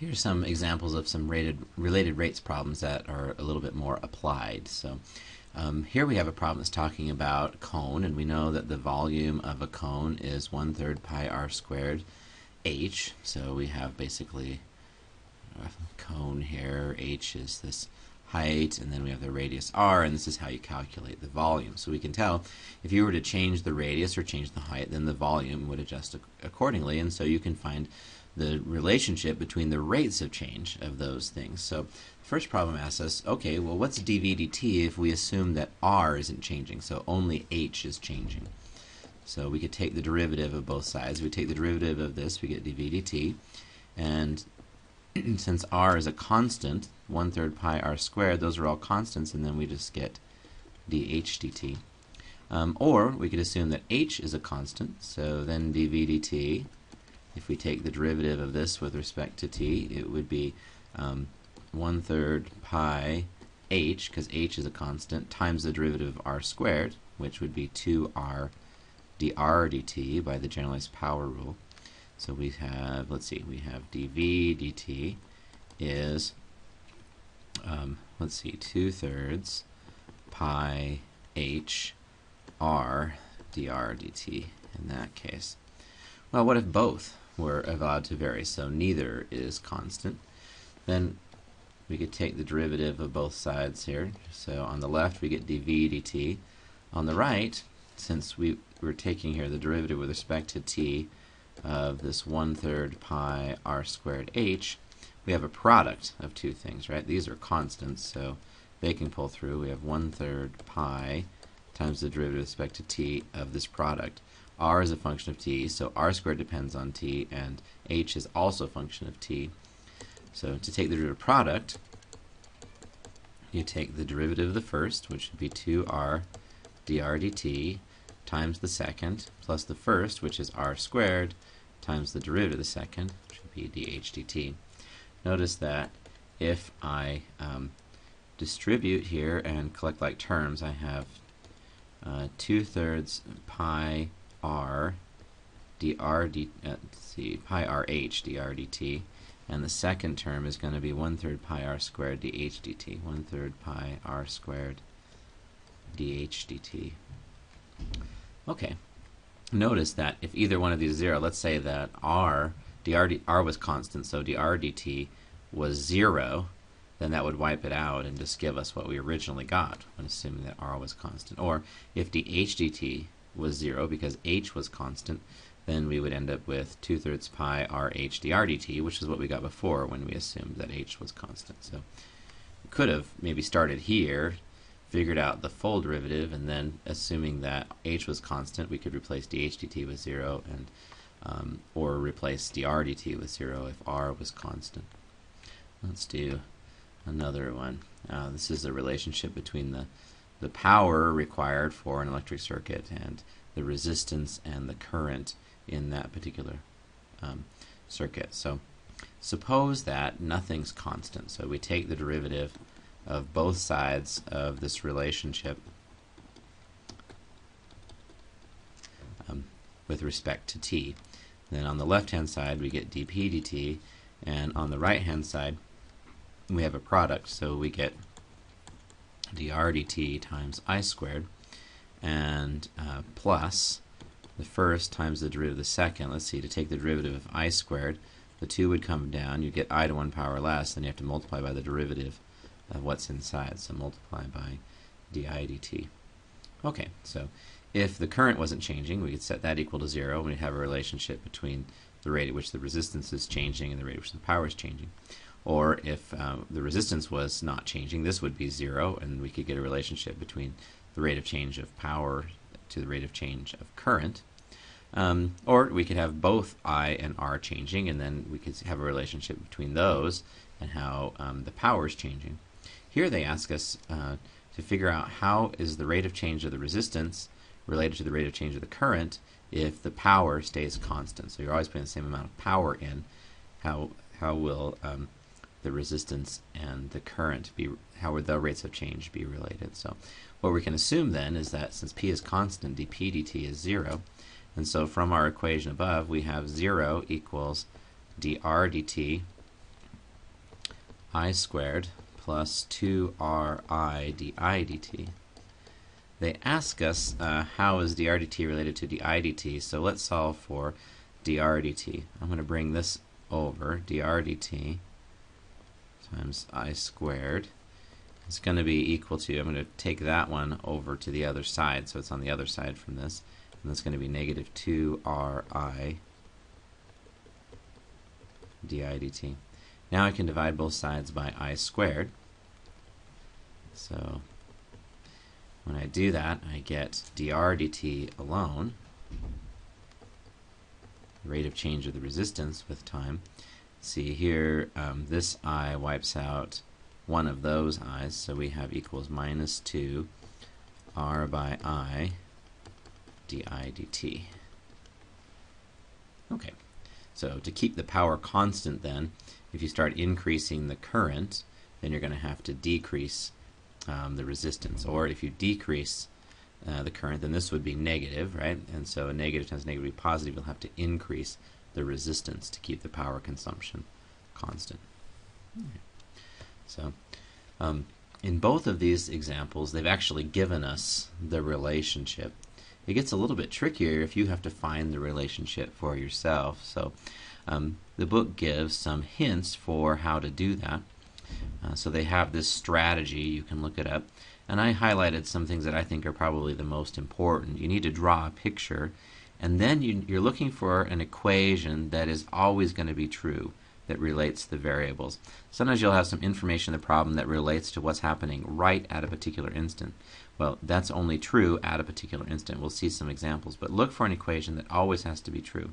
Here's some examples of some rated, related rates problems that are a little bit more applied. So um, here we have a problem that's talking about cone, and we know that the volume of a cone is one third pi r squared h. So we have basically a cone here. h is this height, and then we have the radius r, and this is how you calculate the volume. So we can tell if you were to change the radius or change the height, then the volume would adjust accordingly, and so you can find the relationship between the rates of change of those things. So first problem asks us, okay, well what's dv dt if we assume that r isn't changing, so only h is changing. So we could take the derivative of both sides. We take the derivative of this, we get dv dt, and since r is a constant, 1 third pi r squared, those are all constants, and then we just get dh dt. Um, or we could assume that h is a constant, so then dv dt if we take the derivative of this with respect to t, it would be um, 1 third pi h, because h is a constant, times the derivative of r squared, which would be 2r dr dt by the generalized power rule. So we have, let's see, we have dv dt is, um, let's see, 2 thirds pi h r dr dt in that case. Well, what if both? were allowed to vary, so neither is constant. Then we could take the derivative of both sides here. So on the left we get dv dt. On the right, since we were taking here the derivative with respect to t of this 1 third pi r squared h, we have a product of two things, right? These are constants, so they can pull through. We have 1 third pi times the derivative with respect to t of this product r is a function of t, so r squared depends on t, and h is also a function of t. So to take the derivative product, you take the derivative of the first, which would be 2r dr dt, times the second, plus the first, which is r squared, times the derivative of the second, which would be dh dt. Notice that if I um, distribute here and collect like terms, I have uh, 2 thirds pi r dr d, uh, see, pi r h dr dt, and the second term is going to be 1 third pi r squared dh dt, 1 third pi r squared dh dt. Okay, notice that if either one of these is 0, let's say that r, dr, r was constant, so dr dt was 0, then that would wipe it out and just give us what we originally got when assuming that r was constant. Or if dh dt was 0 because h was constant, then we would end up with 2 thirds pi r h dr dt, which is what we got before when we assumed that h was constant. So we could have maybe started here, figured out the full derivative, and then assuming that h was constant, we could replace dh dt with 0 and um, or replace dr dt with 0 if r was constant. Let's do another one. Uh, this is the relationship between the the power required for an electric circuit and the resistance and the current in that particular um, circuit. So suppose that nothing's constant. So we take the derivative of both sides of this relationship um, with respect to t. Then on the left-hand side we get dp dt, and on the right-hand side we have a product, so we get dr dt times i squared and uh, plus the first times the derivative of the second. Let's see, to take the derivative of i squared, the 2 would come down. You get i to 1 power less, then you have to multiply by the derivative of what's inside. So multiply by di dt. Okay, so if the current wasn't changing, we could set that equal to 0, and we'd have a relationship between the rate at which the resistance is changing and the rate at which the power is changing. Or if um, the resistance was not changing, this would be zero, and we could get a relationship between the rate of change of power to the rate of change of current. Um, or we could have both I and R changing, and then we could have a relationship between those and how um, the power is changing. Here they ask us uh, to figure out how is the rate of change of the resistance related to the rate of change of the current if the power stays constant. So you're always putting the same amount of power in. How how will um, the resistance and the current be how would the rates of change be related so what we can assume then is that since p is constant dp dt is 0 and so from our equation above we have 0 equals dr dt i squared plus 2ri di dt. They ask us uh, how is dr dt related to di dt, so let's solve for dr dt. I'm going to bring this over, dr dt times i squared is going to be equal to, I'm going to take that one over to the other side, so it's on the other side from this, and that's going to be negative 2ri di dt. Now I can divide both sides by i squared. So when I do that, I get dr dt alone, rate of change of the resistance with time. See here, um, this i wipes out one of those i's, so we have equals minus 2 r by i di dt. Okay, so to keep the power constant then, if you start increasing the current, then you're going to have to decrease um, the resistance. Or if you decrease uh, the current, then this would be negative, right? And so a negative times negative would be positive. You'll have to increase the resistance to keep the power consumption constant. So um, in both of these examples, they've actually given us the relationship. It gets a little bit trickier if you have to find the relationship for yourself. So um, the book gives some hints for how to do that. Uh, so they have this strategy, you can look it up. And I highlighted some things that I think are probably the most important. You need to draw a picture, and then you, you're looking for an equation that is always going to be true that relates the variables. Sometimes you'll have some information in the problem that relates to what's happening right at a particular instant. Well, that's only true at a particular instant. We'll see some examples, but look for an equation that always has to be true.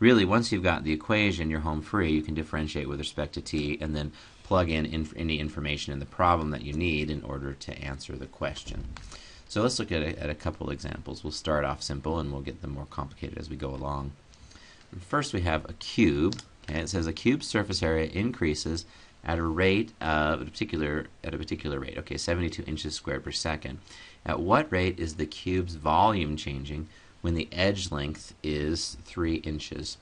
Really, once you've got the equation, you're home free. You can differentiate with respect to t and then plug in inf any information in the problem that you need in order to answer the question. So let's look at a, at a couple examples. We'll start off simple and we'll get them more complicated as we go along. First we have a cube. Okay, it says a cube's surface area increases at a rate of a particular at a particular rate. Okay, 72 inches squared per second. At what rate is the cube's volume changing when the edge length is 3 inches?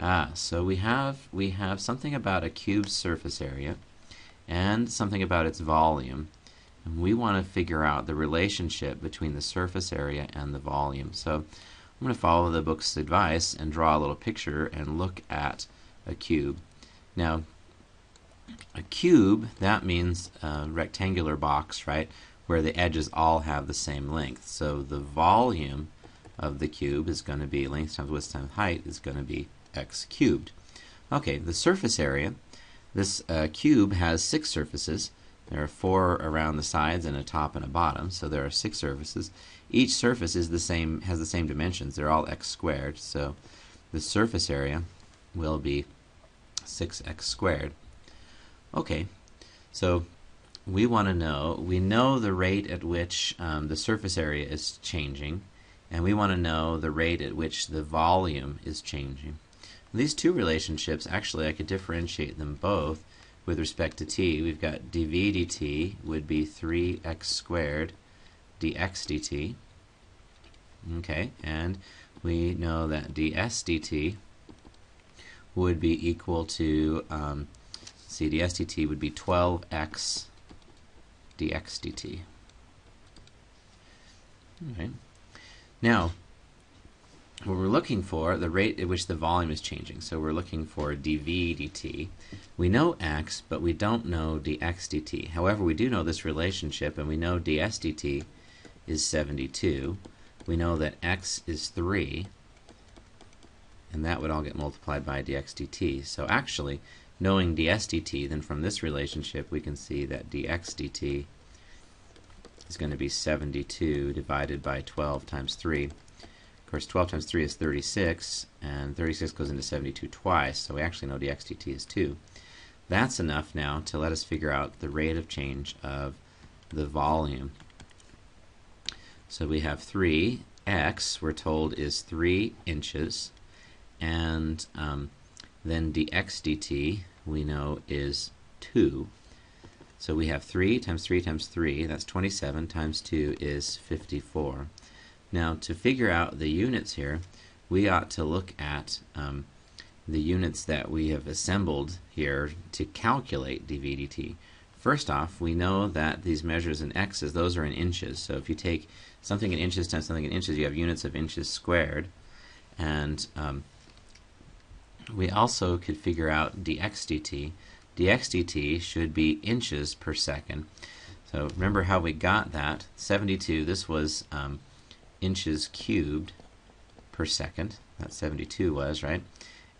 Ah, so we have we have something about a cube's surface area and something about its volume. And we want to figure out the relationship between the surface area and the volume. So I'm going to follow the book's advice and draw a little picture and look at a cube. Now, a cube, that means a rectangular box, right, where the edges all have the same length. So the volume of the cube is going to be length times width times height is going to be x cubed. Okay, the surface area. This uh, cube has six surfaces. There are four around the sides and a top and a bottom, so there are six surfaces. Each surface is the same has the same dimensions. They're all x squared, so the surface area will be 6x squared. Okay, so we want to know, we know the rate at which um, the surface area is changing, and we want to know the rate at which the volume is changing. These two relationships, actually, I could differentiate them both with respect to t. We've got dv dt would be 3x squared dx dt. Okay, and we know that ds dt would be equal to, um, see, ds dt would be 12x dx dt. All right. Now, what we're looking for, the rate at which the volume is changing. So we're looking for dv dt. We know x, but we don't know dx dt. However, we do know this relationship, and we know ds dt is 72. We know that x is 3, and that would all get multiplied by dx dt. So actually, knowing ds dt, then from this relationship we can see that dx dt is going to be 72 divided by 12 times 3. Course, 12 times 3 is 36, and 36 goes into 72 twice, so we actually know dx dt is 2. That's enough now to let us figure out the rate of change of the volume. So we have 3, x, we're told, is 3 inches, and um, then dx dt we know is 2. So we have 3 times 3 times 3, that's 27, times 2 is 54. Now to figure out the units here, we ought to look at um, the units that we have assembled here to calculate dv dt. First off, we know that these measures in x's, those are in inches. So if you take something in inches times something in inches, you have units of inches squared. And um, we also could figure out dx dt. dx dt should be inches per second. So remember how we got that. 72, this was um, inches cubed per second. That 72 was, right?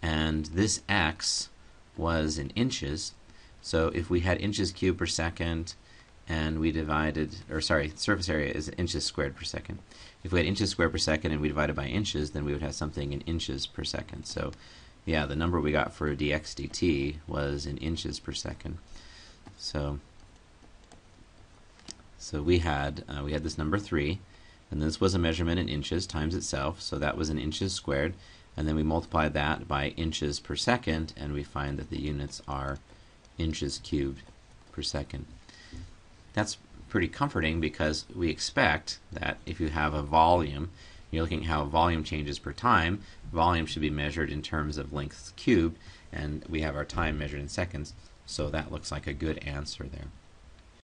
And this x was in inches. So if we had inches cubed per second and we divided, or sorry, surface area is inches squared per second. If we had inches squared per second and we divided by inches, then we would have something in inches per second. So yeah, the number we got for dx dt was in inches per second. So so we had uh, we had this number 3, and this was a measurement in inches times itself, so that was in inches squared, and then we multiply that by inches per second, and we find that the units are inches cubed per second. That's pretty comforting because we expect that if you have a volume, you're looking at how volume changes per time, volume should be measured in terms of length cubed, and we have our time measured in seconds, so that looks like a good answer there.